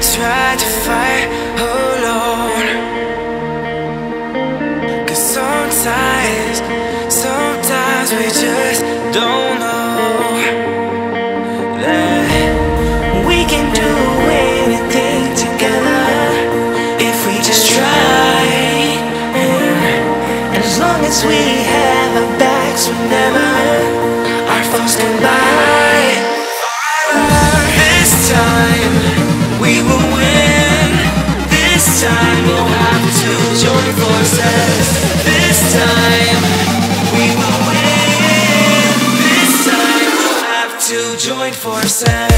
Try to fight alone. Cause sometimes, sometimes we just don't know That we can do anything together If we just try. And as long as we have our backs, we'll never for a sec.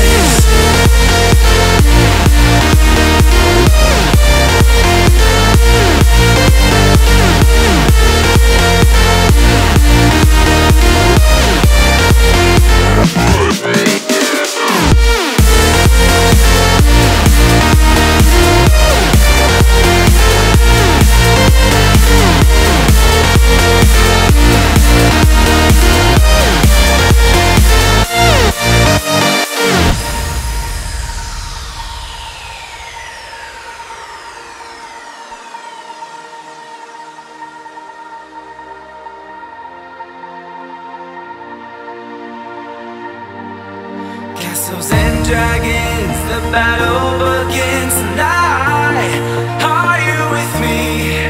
Castles and dragons, the battle begins tonight. Are you with me?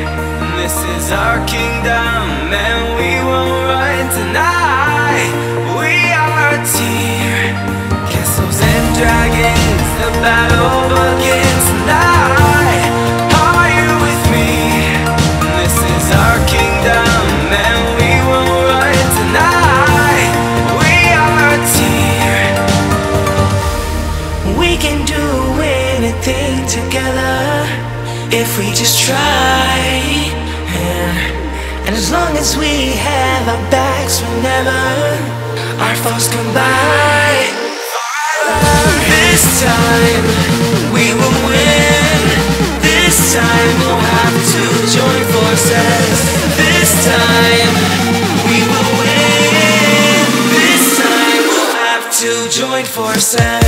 This is our kingdom, together if we just try. And, and as long as we have our backs whenever our foes come by, this time we will win. This time we'll have to join forces. This time we will win. This time we'll have to join forces.